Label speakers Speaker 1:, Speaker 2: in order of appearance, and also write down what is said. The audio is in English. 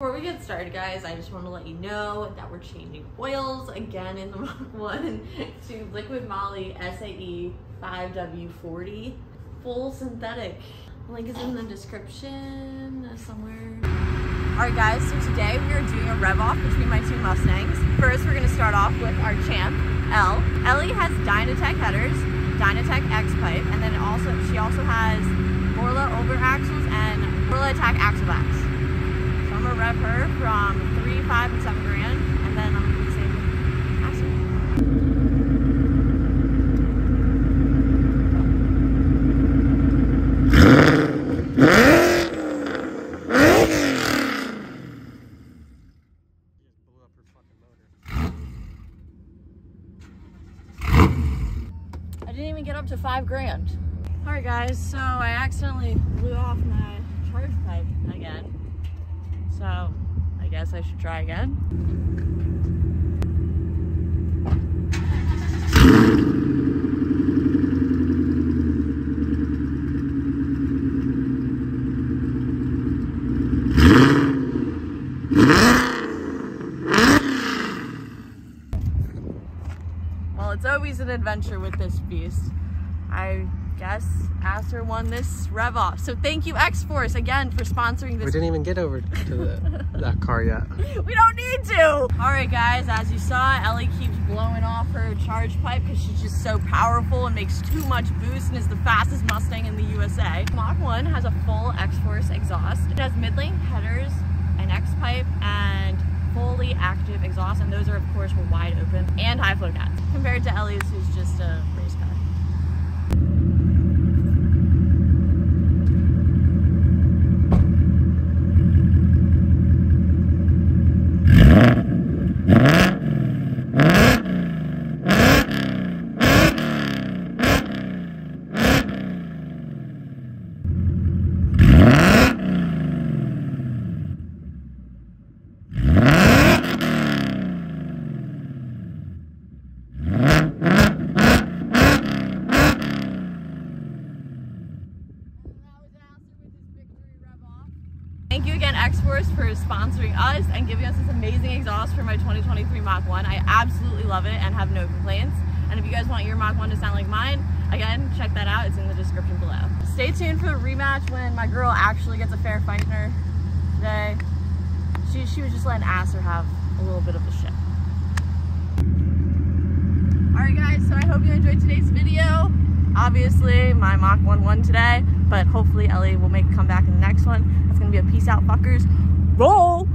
Speaker 1: Before we get started, guys, I just want to let you know that we're changing oils again in the 1 to Liqui Moly SAE 5W40 full synthetic. Link is in the description somewhere.
Speaker 2: All right, guys, so today we are doing a rev off between my two Mustangs. First, we're gonna start off with our champ, Elle. Ellie has Dynatech headers, Dynatech X pipe, and then also she also has Borla over axles and Borla ATAK axle backs. Rev her from three, five, and seven grand, and then I'm gonna with axle. I didn't even get up to five grand. All right, guys, so I accidentally blew off my charge pipe again. So I guess I should try again. Well, it's always an adventure with this beast. I guess Acer won this rev off. So thank you X-Force again for sponsoring this.
Speaker 3: We didn't even get over to the, that car yet.
Speaker 2: We don't need to. All right, guys, as you saw, Ellie keeps blowing off her charge pipe because she's just so powerful and makes too much boost and is the fastest Mustang in the USA. Mach 1 has a full X-Force exhaust. It has mid-length headers, an X-pipe, and fully active exhaust, and those are, of course, were wide open, and high flow cats, compared to Ellie's, who's just a race car. Again, X-Force, for sponsoring us and giving us this amazing exhaust for my 2023 Mach 1. I absolutely love it and have no complaints. And if you guys want your Mach 1 to sound like mine, again, check that out. It's in the description below. Stay tuned for the rematch when my girl actually gets a fair fight in her today. She, she was just letting Acer have a little bit of a shit. Alright guys, so I hope you enjoyed today's video. Obviously, my Mach 1 won today, but hopefully Ellie will make a comeback in the next one. That's gonna be a peace out, fuckers. Roll!